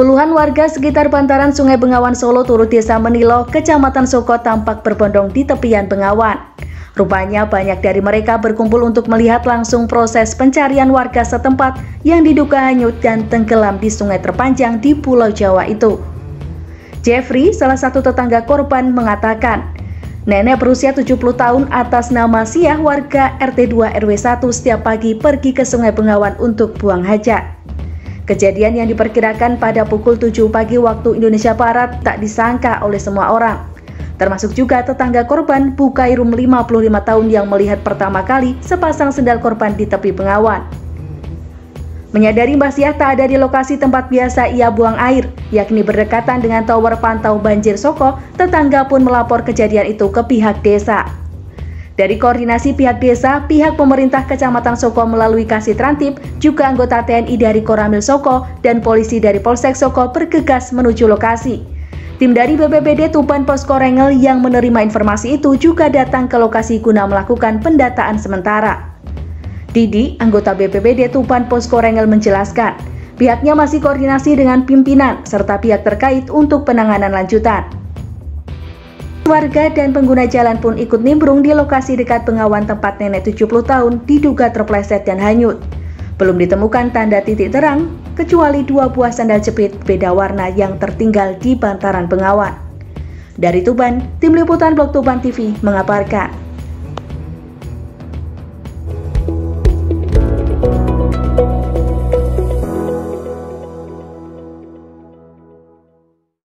Puluhan warga sekitar bantaran Sungai Bengawan Solo turut desa Menilo, Kecamatan Soko tampak berbondong di tepian Bengawan. Rupanya banyak dari mereka berkumpul untuk melihat langsung proses pencarian warga setempat yang diduga hanyut dan tenggelam di sungai terpanjang di Pulau Jawa itu. Jeffrey, salah satu tetangga korban, mengatakan, Nenek berusia 70 tahun atas nama Siah warga RT 2 RW 1 setiap pagi pergi ke Sungai Bengawan untuk buang hajat. Kejadian yang diperkirakan pada pukul 7 pagi waktu Indonesia Barat tak disangka oleh semua orang. Termasuk juga tetangga korban Bukairum 55 tahun yang melihat pertama kali sepasang sendal korban di tepi Bengawan. Menyadari Mbah Siah tak ada di lokasi tempat biasa ia buang air, yakni berdekatan dengan tower pantau banjir Soko, tetangga pun melapor kejadian itu ke pihak desa. Dari koordinasi pihak desa, pihak pemerintah Kecamatan Soko melalui Kasih Trantip, juga anggota TNI dari Koramil Soko dan polisi dari Polsek Soko bergegas menuju lokasi. Tim dari BPBD Tuban Posko Rengel yang menerima informasi itu juga datang ke lokasi guna melakukan pendataan sementara. Didi, anggota BPBD Tuban Posko Rengel menjelaskan, pihaknya masih koordinasi dengan pimpinan serta pihak terkait untuk penanganan lanjutan. Warga dan pengguna jalan pun ikut nimbrung di lokasi dekat pengawan tempat nenek 70 tahun diduga terpleset dan hanyut. Belum ditemukan tanda titik terang, kecuali dua buah sandal jepit beda warna yang tertinggal di bantaran pengawan. Dari Tuban, Tim Liputan Blok Tuban TV mengabarkan.